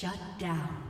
Shut down.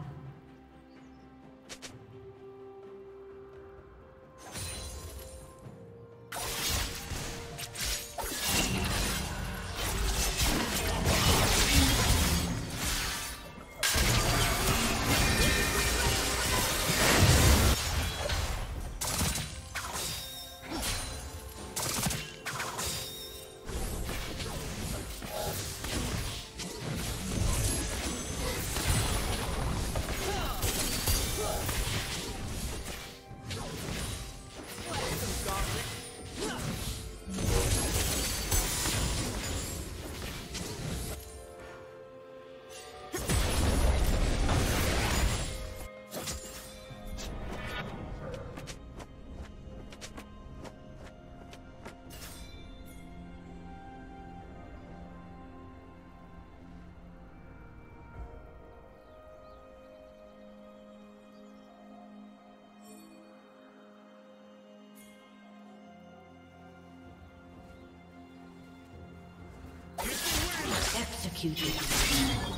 Executed.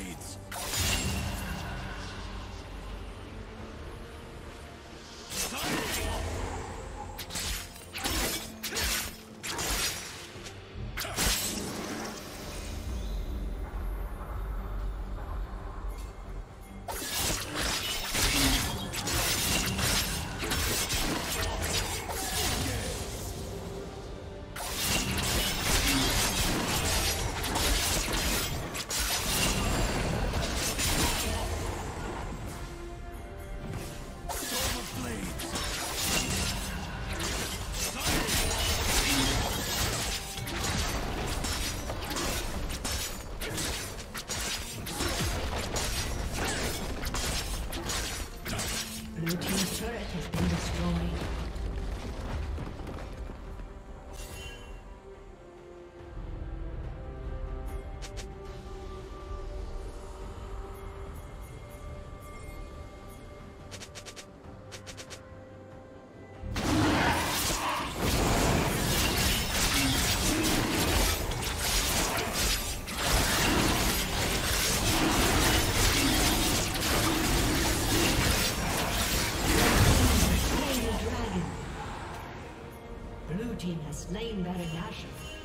blades. Slain Baron Nashor.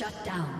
Shut down.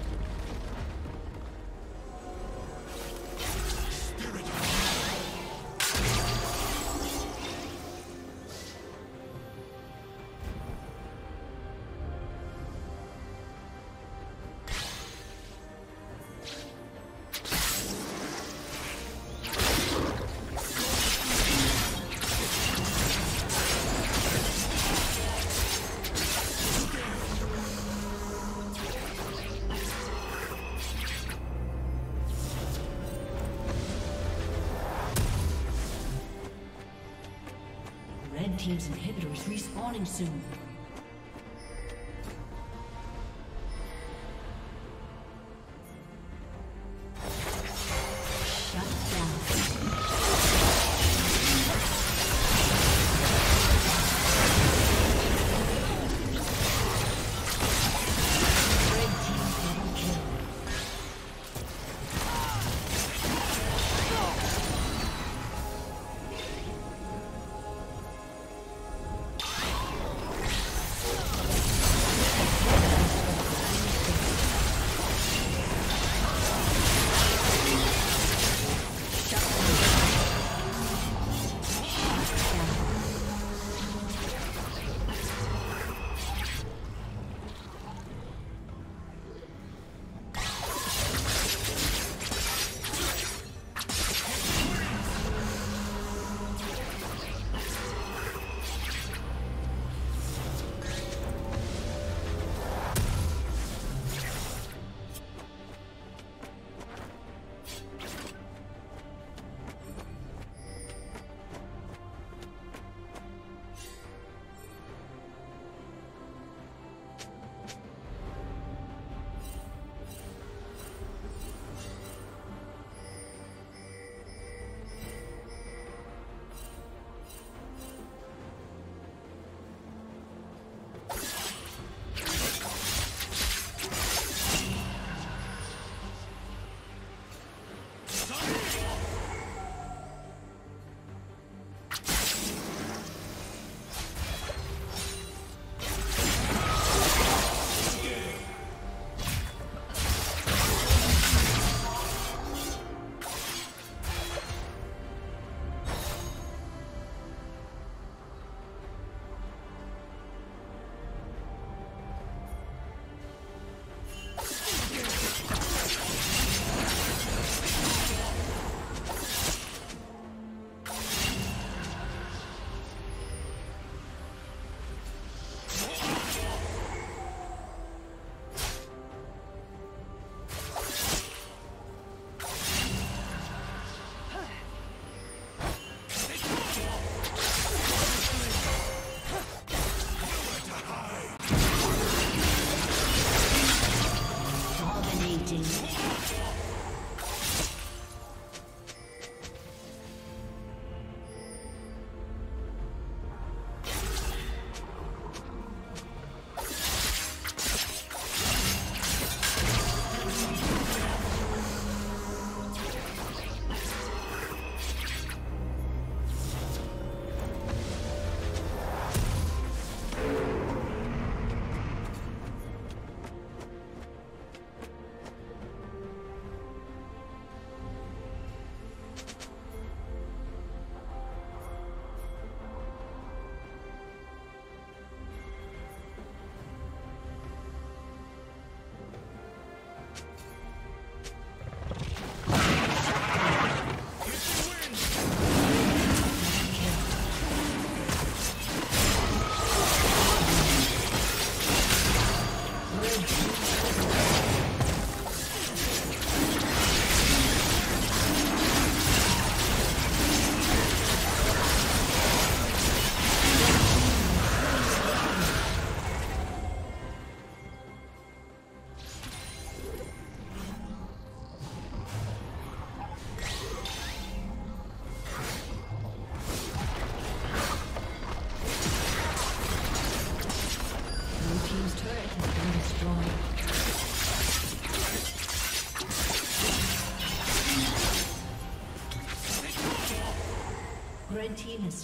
respawning soon.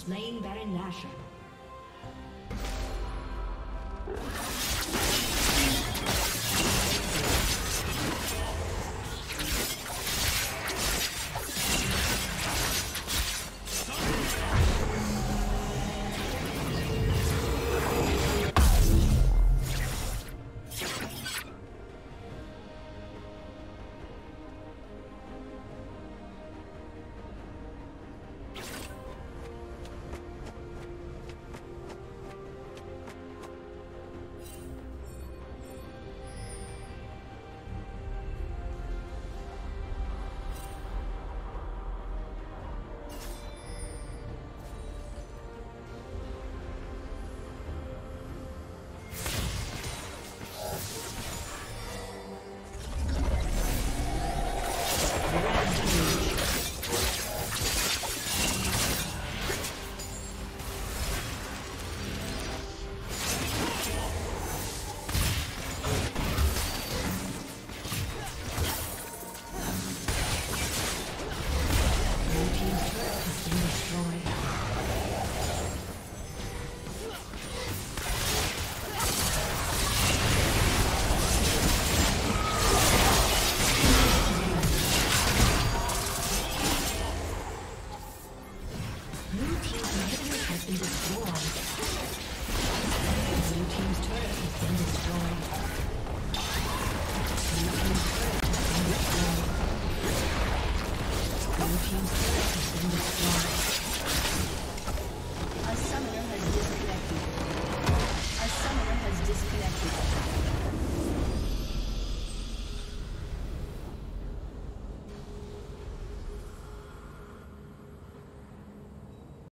Slain Baron Nashor.